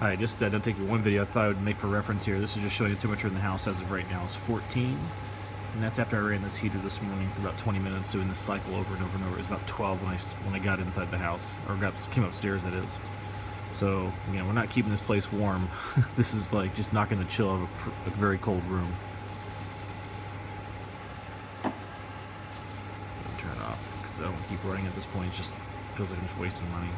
Alright, just uh, don't take one video I thought I would make for reference here. This is just showing the temperature in the house as of right now. It's 14. And that's after I ran this heater this morning for about 20 minutes doing this cycle over and over and over. It was about 12 when I, when I got inside the house. Or got came upstairs, that is. So, again, we're not keeping this place warm. this is like just knocking the chill out of a, a very cold room. Turn it off because I don't keep running at this point. It just feels like I'm just wasting money.